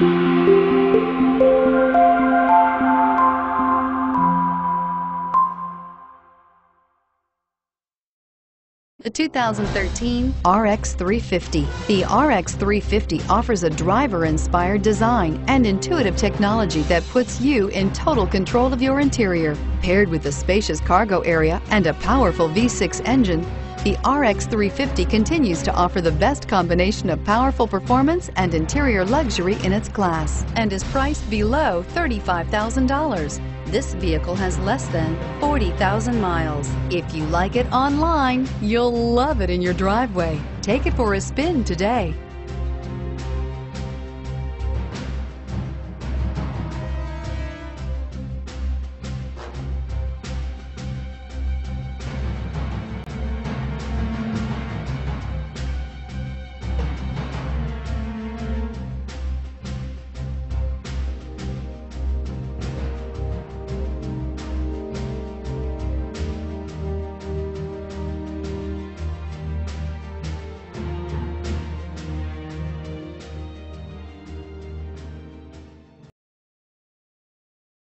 The 2013 RX 350. The RX 350 offers a driver-inspired design and intuitive technology that puts you in total control of your interior. Paired with a spacious cargo area and a powerful V6 engine, the RX 350 continues to offer the best combination of powerful performance and interior luxury in its class and is priced below $35,000. This vehicle has less than 40,000 miles. If you like it online, you'll love it in your driveway. Take it for a spin today.